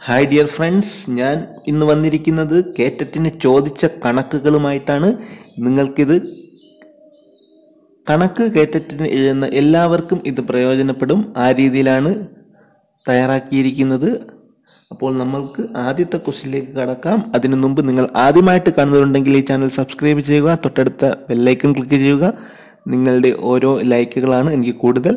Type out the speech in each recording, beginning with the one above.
Hi dear friends ഞാൻ ഇന്ന് വന്നിരിക്കുന്നത് കേറ്ററ്റിന് ചോദിച്ച കണക്കുകളുമായിട്ടാണ്. നിങ്ങൾക്കിത് കണക്ക് കേറ്ററ്റിന് എഴുതുന്ന എല്ലാവർക്കും ഇത് പ്രയോജനപ്പെടും. ആ രീതിയിലാണ് തയ്യാറാക്കിയിരിക്കുന്നത്. അപ്പോൾ നമ്മൾക്ക് ആദ്യത്തെ ക്വസ്റ്റിലേക്ക് കടക്കാം. അതിനു മുമ്പ് നിങ്ങൾ ആദ്യമായിട്ട് കാണുന്നുണ്ടെങ്കിൽ ഈ ചാനൽ സബ്സ്ക്രൈബ് ചെയ്യുക. തൊട്ടടുത്ത ബെല്ലൈക്കൺ ക്ലിക്ക് ചെയ്യുക. നിങ്ങളുടെ ഓരോ ലൈക്കുകളാണ് എനിക്ക് കൂടുതൽ.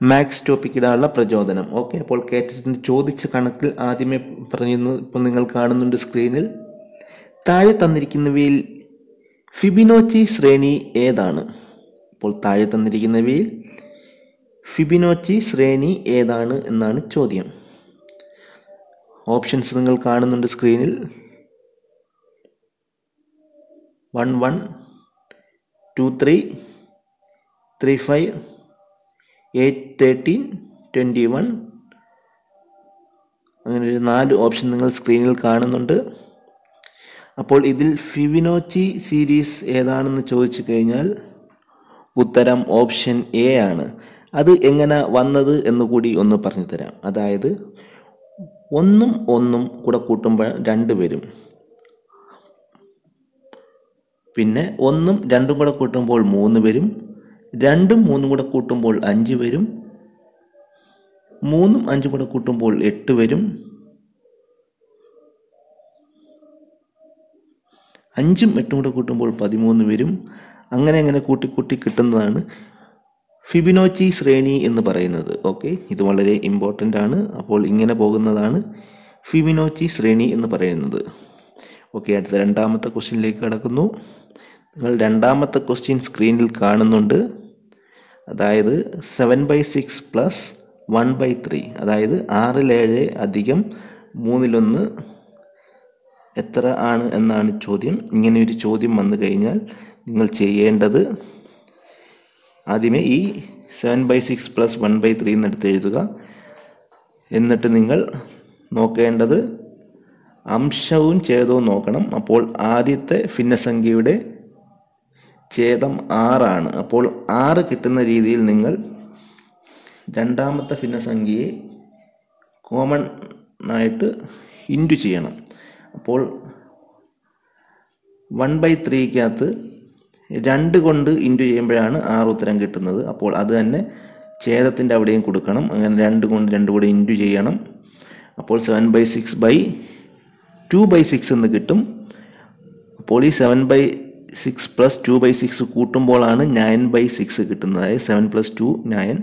മാക്സ് ടോപ്പിക് ഇടാനുള്ള പ്രചോദനം. ഓക്കെ അപ്പോൾ കേട്ടിട്ട് ചോദിച്ച കണക്കിൽ ആദ്യമേ പറഞ്ഞിരുന്നു ഇപ്പോൾ നിങ്ങൾ കാണുന്നുണ്ട് സ്ക്രീനിൽ താഴെ തന്നിരിക്കുന്നവയിൽ ഫിബിനോച്ചി ശ്രേണി ഏതാണ്? അപ്പോൾ താഴെ തന്നിരിക്കുന്നവയിൽ ഫിബിനോച്ചി ശ്രേണി ഏതാണ് എന്നാണ് ചോദ്യം. ഓപ്ഷൻസ് നിങ്ങൾ കാണുന്നുണ്ട് സ്ക്രീനിൽ one one two three three five eight thirteen twenty one. അങ്ങനെ ഒരു നാല് ഓപ്ഷൻ നിങ്ങൾ സ്ക്രീനിൽ കാണുന്നുണ്ട്. അപ്പോൾ ഇതിൽ ഫിവിനോച്ചി സീരീസ് ഏതാണെന്ന് ചോദിച്ചു കഴിഞ്ഞാൽ ഉത്തരം ഓപ്ഷൻ എ ആണ്. അത് എങ്ങനെ വന്നത് എന്ന് കൂടി ഒന്ന് പറഞ്ഞു തരാം. അതായത് ഒന്നും ഒന്നും കൂടെ കൂട്ടുമ്പോൾ രണ്ട് വരും. പിന്നെ ഒന്നും രണ്ടും കൂടെ കൂട്ടുമ്പോൾ മൂന്ന് വരും. രണ്ടും മൂന്നും കൂടെ കൂട്ടുമ്പോൾ അഞ്ച് വരും. മൂന്നും അഞ്ചും കൂടെ കൂട്ടുമ്പോൾ എട്ട് വരും. അഞ്ചും എട്ടും കൂടെ കൂട്ടുമ്പോൾ പതിമൂന്ന് വരും. അങ്ങനെ അങ്ങനെ കൂട്ടി കൂട്ടി കിട്ടുന്നതാണ് ഫിബിനോച്ചി ശ്രേണി എന്ന് പറയുന്നത്. ഓക്കെ ഇത് വളരെ ഇമ്പോർട്ടന്റ് ആണ്. അപ്പോൾ ഇങ്ങനെ പോകുന്നതാണ് ഫിബിനോച്ചി ശ്രേണി എന്ന് പറയുന്നത്. ഓക്കെ അടുത്ത രണ്ടാമത്തെ ക്വസ്റ്റ്യനിലേക്ക് കടക്കുന്നു. നിങ്ങൾ രണ്ടാമത്തെ ക്വസ്റ്റ്യൻ സ്ക്രീനിൽ കാണുന്നുണ്ട്. അതായത് seven by six plus one by three അതായത് ആറിലേഴ് അധികം മൂന്നിലൊന്ന് എത്ര ആണ് എന്നാണ് ചോദ്യം. ഇങ്ങനെ ഒരു ചോദ്യം വന്നു കഴിഞ്ഞാൽ നിങ്ങൾ ചെയ്യേണ്ടത് ആദ്യമേ ഈ seven by six plus one by three എന്നെടുത്ത് എഴുതുക. എന്നിട്ട് നിങ്ങൾ നോക്കേണ്ടത് അംശവും ഛേദവും നോക്കണം. അപ്പോൾ ആദ്യത്തെ ഭിന്നസംഖ്യയുടെ ഛേദം ആറാണ്. അപ്പോൾ ആറ് കിട്ടുന്ന രീതിയിൽ നിങ്ങൾ രണ്ടാമത്തെ ഭിന്നസംഖ്യയെ കോമൺ ആയിട്ട് ഇന്റു ചെയ്യണം. അപ്പോൾ വൺ ബൈ ത്രീക്കകത്ത് രണ്ട് കൊണ്ട് ഇന്റു ചെയ്യുമ്പോഴാണ് ആറ് ഉത്തരം കിട്ടുന്നത്. അപ്പോൾ അത് തന്നെ ഛേദത്തിന്റെ അവിടെയും കൊടുക്കണം. അങ്ങനെ രണ്ട് കൊണ്ട് രണ്ട് കൂടെ ഇന്റു ചെയ്യണം. അപ്പോൾ seven by six by two by six എന്ന് കിട്ടും. അപ്പോൾ ഈ seven by six plus two by six കൂട്ടുമ്പോഴാണ് nine by six കിട്ടുന്നത്. അതായത് seven plus two nine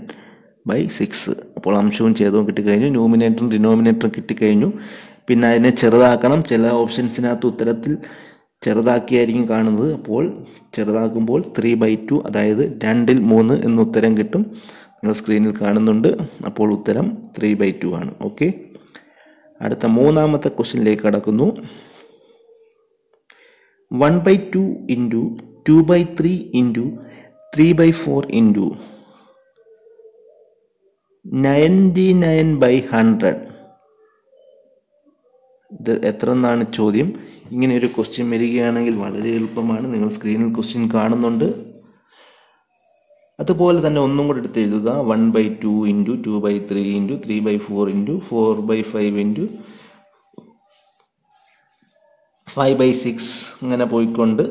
by six അപ്പോൾ അംശവും ഛേദവും കിട്ടിക്കഴിഞ്ഞു ന്യൂമിനേറ്ററും ഡിനോമിനേറ്ററും കിട്ടിക്കഴിഞ്ഞു. പിന്നെ അതിനെ ചെറുതാക്കണം. ചില ഓപ്ഷൻസിനകത്ത് ഉത്തരത്തിൽ ചെറുതാക്കിയായിരിക്കും കാണുന്നത്. അപ്പോൾ ചെറുതാക്കുമ്പോൾ ത്രീ ബൈ ടു അതായത് രണ്ടിൽ മൂന്ന് എന്ന ഉത്തരം കിട്ടും. നിങ്ങൾ സ്ക്രീനിൽ കാണുന്നുണ്ട്. അപ്പോൾ ഉത്തരം ത്രീ ബൈ ടു ആണ്. ഓക്കെ അടുത്ത മൂന്നാമത്തെ ക്വസ്റ്റ്യനിലേക്ക് കടക്കുന്നു. One by two into two by three into three by four into ninety nine by hundred ഇത് എത്ര എന്നാണ് ചോദ്യം. ഇങ്ങനെ ഒരു ക്വസ്റ്റ്യൻ വരികയാണെങ്കിൽ വളരെ എളുപ്പമാണ്. നിങ്ങൾ സ്ക്രീനിൽ ക്വസ്റ്റ്യൻ കാണുന്നുണ്ട്. അതുപോലെ തന്നെ ഒന്നും കൂടെ എടുത്ത് എഴുതുക. One by two into two by three into three by four into four by five into five by six ഇങ്ങനെ പോയിക്കൊണ്ട്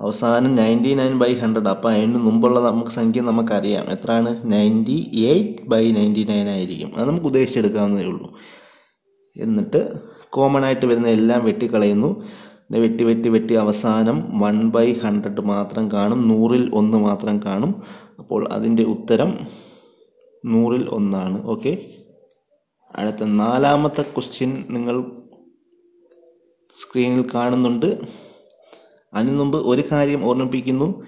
അവസാനം നയന്റി നയൻ ബൈ ഹൺഡ്രഡ് അപ്പോൾ അതിന് മുമ്പുള്ള നമുക്ക് സംഖ്യ നമുക്കറിയാം. എത്രയാണ്? Ninety eight by ninety nine ആയിരിക്കും. അത് നമുക്ക് ഉദ്ദേശിച്ചെടുക്കാവുന്നതേ ഉള്ളൂ. എന്നിട്ട് കോമൺ ആയിട്ട് വരുന്ന എല്ലാം വെട്ടിക്കളയുന്നു. വെട്ടി വെട്ടി വെട്ടി അവസാനം വൺ ബൈ ഹൺഡ്രഡ് മാത്രം കാണും. നൂറിൽ ഒന്ന് മാത്രം കാണും. അപ്പോൾ അതിന്റെ ഉത്തരം നൂറിൽ ഒന്നാണ്. ഓക്കെ അടുത്ത നാലാമത്തെ ക്വസ്റ്റ്യൻ നിങ്ങൾ സ്ക്രീനിൽ കാണുന്നുണ്ട്. അതിനു മുമ്പ് ഒരു കാര്യം ഓർമ്മിപ്പിക്കുന്നു.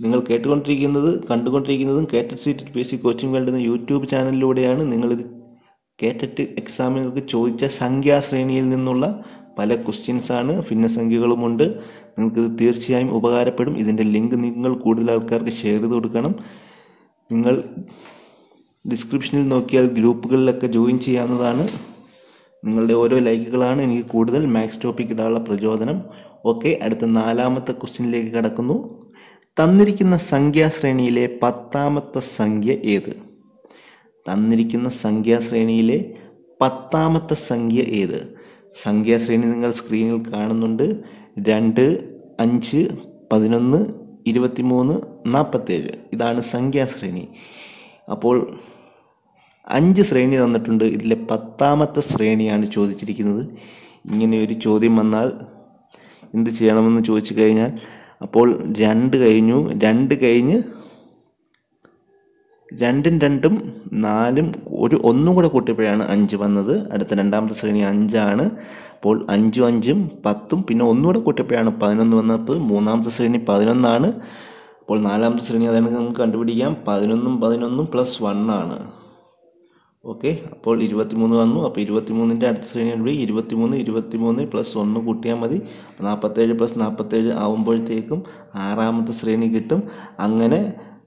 നിങ്ങൾ കേട്ടുകൊണ്ടിരിക്കുന്നത് കണ്ടുകൊണ്ടിരിക്കുന്നതും കേറ്ററ്റ് T P S C coaching world എന്ന യൂട്യൂബ് ചാനലിലൂടെയാണ് നിങ്ങളിത് കേറ്ററ്റ് എക്സാമിനൊക്കെ ചോദിച്ച സംഖ്യാശ്രേണിയിൽ നിന്നുള്ള പല ക്വസ്റ്റ്യൻസാണ് ഭിന്നസംഖ്യകളുമുണ്ട്. നിങ്ങൾക്കിത് തീർച്ചയായും ഉപകാരപ്പെടും. ഇതിന്റെ ലിങ്ക് നിങ്ങൾ കൂടുതൽ ആൾക്കാർക്ക് ഷെയർ ചെയ്ത് കൊടുക്കണം. നിങ്ങൾ ഡിസ്ക്രിപ്ഷനിൽ നോക്കിയാൽ ഗ്രൂപ്പുകളിലൊക്കെ ജോയിൻ ചെയ്യാവുന്നതാണ്. നിങ്ങളുടെ ഓരോ ലൈക്കുകളാണ് എനിക്ക് കൂടുതൽ മാക്സ് ടോപ്പിക് ഇടാനുള്ള പ്രചോദനം. ഓക്കെ അടുത്ത നാലാമത്തെ ക്വസ്റ്റ്യനിലേക്ക് കടക്കുന്നു. തന്നിരിക്കുന്ന സംഖ്യാശ്രേണിയിലെ പത്താമത്തെ സംഖ്യ ഏത്? തന്നിരിക്കുന്ന സംഖ്യാശ്രേണിയിലെ പത്താമത്തെ സംഖ്യ ഏത്? സംഖ്യാശ്രേണി നിങ്ങൾ സ്ക്രീനിൽ കാണുന്നുണ്ട്. രണ്ട് അഞ്ച് പതിനൊന്ന് ഇരുപത്തിമൂന്ന് നാൽപ്പത്തേഴ് ഇതാണ് സംഖ്യാശ്രേണി. അപ്പോൾ അഞ്ച് ശ്രേണി തന്നിട്ടുണ്ട്. ഇതിലെ പത്താമത്തെ ശ്രേണിയാണ് ചോദിച്ചിരിക്കുന്നത്. ഇങ്ങനെ ഒരു ചോദ്യം വന്നാൽ എന്ത് ചെയ്യണമെന്ന് ചോദിച്ചു കഴിഞ്ഞാൽ അപ്പോൾ രണ്ട് കഴിഞ്ഞു. രണ്ട് കഴിഞ്ഞ് രണ്ടും രണ്ടും നാലും ഒരു ഒന്നും കൂടെ കൂട്ടിയപ്പോഴാണ് അഞ്ച് വന്നത്. അടുത്ത രണ്ടാമത്തെ ശ്രേണി അഞ്ചാണ്. അപ്പോൾ അഞ്ചും അഞ്ചും പത്തും പിന്നെ ഒന്നുകൂടെ കൂട്ടിയപ്പോഴാണ് പതിനൊന്ന് വന്നപ്പോൾ മൂന്നാമത്തെ ശ്രേണി പതിനൊന്നാണ്. അപ്പോൾ നാലാമത്തെ ശ്രേണി അതാണ് നമുക്ക് കണ്ടുപിടിക്കാം. പതിനൊന്നും പതിനൊന്നും പ്ലസ് വണ്ണാണ് ഓക്കെ അപ്പോൾ ഇരുപത്തിമൂന്ന് വന്നു. അപ്പോൾ ഇരുപത്തിമൂന്നിന്റെ അടുത്ത ശ്രേണി ഉണ്ട് ഇരുപത്തിമൂന്ന് ഇരുപത്തിമൂന്ന് പ്ലസ് ഒന്ന് കൂട്ടിയാൽ മതി. നാൽപ്പത്തേഴ് പ്ലസ് നാൽപ്പത്തേഴ് ആവുമ്പോഴത്തേക്കും ആറാമത്തെ ശ്രേണി കിട്ടും. അങ്ങനെ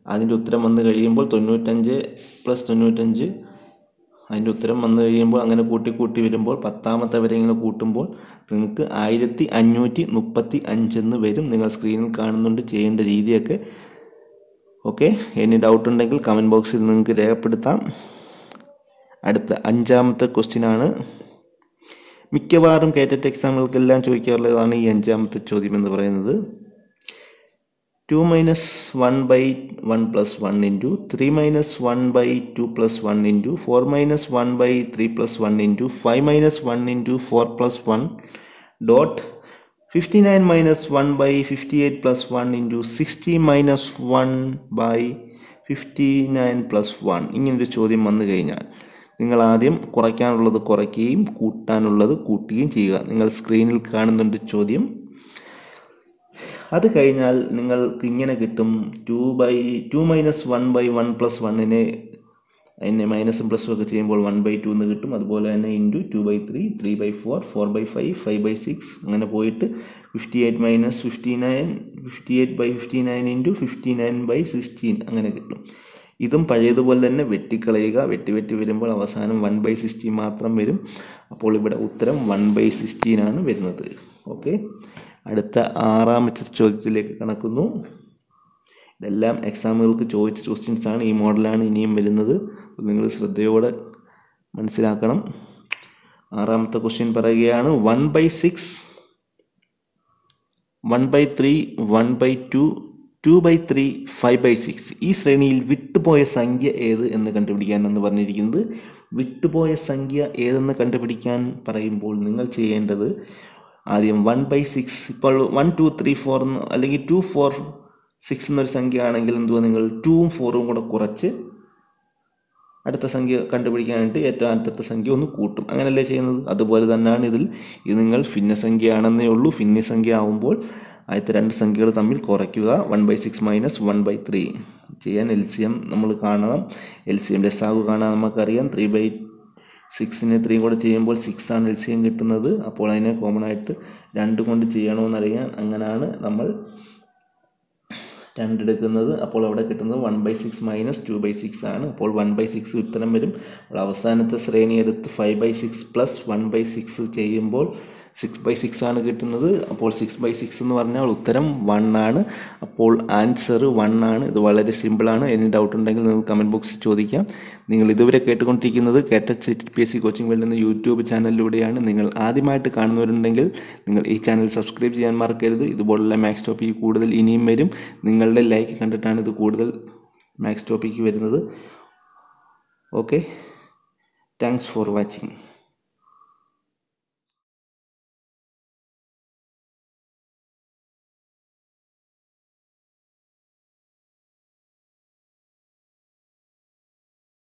അതിന്റെ ഉത്തരം വന്നു കഴിയുമ്പോൾ തൊണ്ണൂറ്റഞ്ച് പ്ലസ് തൊണ്ണൂറ്റഞ്ച് അതിന്റെ ഉത്തരം വന്നു കഴിയുമ്പോൾ അങ്ങനെ കൂട്ടി കൂട്ടി വരുമ്പോൾ പത്താമത്തെ വരെ ഇങ്ങനെ കൂട്ടുമ്പോൾ നിങ്ങൾക്ക് ആയിരത്തി അഞ്ഞൂറ്റി മുപ്പത്തി അഞ്ചെന്ന് വരും. നിങ്ങൾ സ്ക്രീനിൽ കാണുന്നുണ്ട് ചെയ്യേണ്ട രീതിയൊക്കെ. ഓക്കെ എനി ഡൗട്ട് ഉണ്ടെങ്കിൽ കമന്റ് ബോക്സിൽ നിങ്ങൾക്ക് രേഖപ്പെടുത്താം. അടുത്ത അഞ്ചാമത്തെ ക്വസ്റ്റ്യൻ ആണ്. മിക്കവാറും കേറ്ററ്റ് എക്സാമുകൾക്കെല്ലാം ചോദിക്കാറുള്ളതാണ് ഈ അഞ്ചാമത്തെ ചോദ്യം എന്ന് പറയുന്നത്. Two minus one by one plus one into three minus one by two plus one into four minus one by three plus one into five minus one into four plus one dot fifty nine minus one by fifty eight plus one into sixty minus one by fifty nine plus one ഇങ്ങനൊരു ചോദ്യം വന്നു കഴിഞ്ഞാൽ. നിങ്ങൾ ആദ്യം കുറയ്ക്കാനുള്ളത് കുറയ്ക്കുകയും കൂട്ടാനുള്ളത് കൂട്ടുകയും ചെയ്യുക. നിങ്ങൾ സ്ക്രീനിൽ കാണുന്നുണ്ട് ചോദ്യം. അത് കഴിഞ്ഞാൽ നിങ്ങൾക്ക് ഇങ്ങനെ കിട്ടും. Two by two minus one by one plus വണ്ണിനെ അതിനെ മൈനസും പ്ലസും ഒക്കെ ചെയ്യുമ്പോൾ വൺ ബൈ ടു എന്ന് കിട്ടും. അതുപോലെ തന്നെ into two by three three by four four by five five by six അങ്ങനെ പോയിട്ട് fifty eight minus fifty nine fifty eight by fifty nine into fifty nine by sixteen അങ്ങനെ കിട്ടും. ഇതും പഴയതുപോലെ തന്നെ വെട്ടിക്കളയുക വെട്ടി വെട്ടി വരുമ്പോൾ അവസാനം വൺ ബൈ സിക്സ്റ്റീൻ മാത്രം വരും. അപ്പോൾ ഇവിടെ ഉത്തരം വൺ ബൈ സിക്സ്റ്റീൻ ആണ് വരുന്നത്. ഓക്കെ അടുത്ത ആറാമത്തെ ചോദ്യത്തിലേക്ക് കണക്കുന്നു ഇതെല്ലാം എക്സാമുകൾക്ക് ചോദിച്ച ക്വസ്റ്റ്യൻസ് ആണ്. ഈ മോഡലാണ് ഇനിയും വരുന്നത്. നിങ്ങൾ ശ്രദ്ധയോടെ മനസ്സിലാക്കണം. ആറാമത്തെ ക്വസ്റ്റ്യൻ പറയുകയാണ് one by six one by three one by two two by three five by six ഈ ശ്രേണിയിൽ വിട്ടുപോയ സംഖ്യ ഏത് എന്ന് കണ്ടുപിടിക്കാൻ എന്ന് പറഞ്ഞിരിക്കുന്നത് വിട്ടുപോയ സംഖ്യ ഏതെന്ന് കണ്ടുപിടിക്കാൻ പറയുമ്പോൾ നിങ്ങൾ ചെയ്യേണ്ടത് ആദ്യം വൺ ബൈ സിക്സ് ഇപ്പോൾ വൺ ടു ത്രീ ഫോർ അല്ലെങ്കിൽ ടു ഫോർ സിക്സ് എന്നൊരു സംഖ്യ ആണെങ്കിൽ എന്തുവാ നിങ്ങൾ ടൂവും ഫോറും കൂടെ കുറച്ച് അടുത്ത സംഖ്യ കണ്ടുപിടിക്കാനായിട്ട് ഏറ്റവും അടുത്ത സംഖ്യ ഒന്ന് കൂട്ടും. അങ്ങനെയല്ലേ ചെയ്യുന്നത്? അതുപോലെ തന്നെയാണ് ഇതിൽ. ഇത് നിങ്ങൾ ഭിന്നസംഖ്യ ആണെന്നേ ഉള്ളൂ. ഭിന്നസംഖ്യ ആവുമ്പോൾ ആദ്യത്തെ രണ്ട് സംഖ്യകൾ തമ്മിൽ കുറയ്ക്കുക. One by six minus one by three ചെയ്യാൻ എൽ സി എം നമ്മൾ കാണണം. എൽ സി എം ഡെസാഗു കാണാൻ നമുക്കറിയാം. ത്രീ ബൈ സിക്സിന് ത്രീ കൂടെ ചെയ്യുമ്പോൾ സിക്സ് ആണ് എൽ സി എം കിട്ടുന്നത്. അപ്പോൾ അതിനെ കോമൺ ആയിട്ട് രണ്ട് കൊണ്ട് ചെയ്യണമെന്നറിയാൻ അങ്ങനെയാണ് നമ്മൾ രണ്ടെടുക്കുന്നത് അപ്പോൾ അവിടെ കിട്ടുന്നത് one by six minus two by six ആണ്. അപ്പോൾ വൺ ബൈ സിക്സ് ഉത്തരം വരും. അവസാനത്തെ ശ്രേണി എടുത്ത് five by six plus one by six ചെയ്യുമ്പോൾ സിക്സ് ബൈ സിക്സ് ആണ് കിട്ടുന്നത്. അപ്പോൾ സിക്സ് ബൈ സിക്സ് എന്ന് പറഞ്ഞാൽ ഉത്തരം വൺ ആണ്. അപ്പോൾ ആൻസർ വൺ ആണ്. ഇത് വളരെ സിമ്പിളാണ് എനി ഡൗട്ട് ഉണ്ടെങ്കിൽ നിങ്ങൾ കമന്റ് ബോക്സിൽ ചോദിക്കാം. നിങ്ങൾ ഇതുവരെ കേട്ടുകൊണ്ടിരിക്കുന്നത് കേട്ടച്ച് P S C coaching world എന്ന യൂട്യൂബ് ചാനലിലൂടെയാണ്. നിങ്ങൾ ആദ്യമായിട്ട് കാണുന്നവരുണ്ടെങ്കിൽ നിങ്ങൾ ഈ ചാനൽ സബ്സ്ക്രൈബ് ചെയ്യാൻ മറക്കരുത്. ഇതുപോലുള്ള മാക്സ് ടോപ്പിക്ക് കൂടുതൽ ഇനിയും വരും. നിങ്ങളുടെ ലൈക്ക് കണ്ടിട്ടാണ് ഇത് കൂടുതൽ മാക്സ് ടോപ്പിക്ക് വരുന്നത്. Okay thanks for watching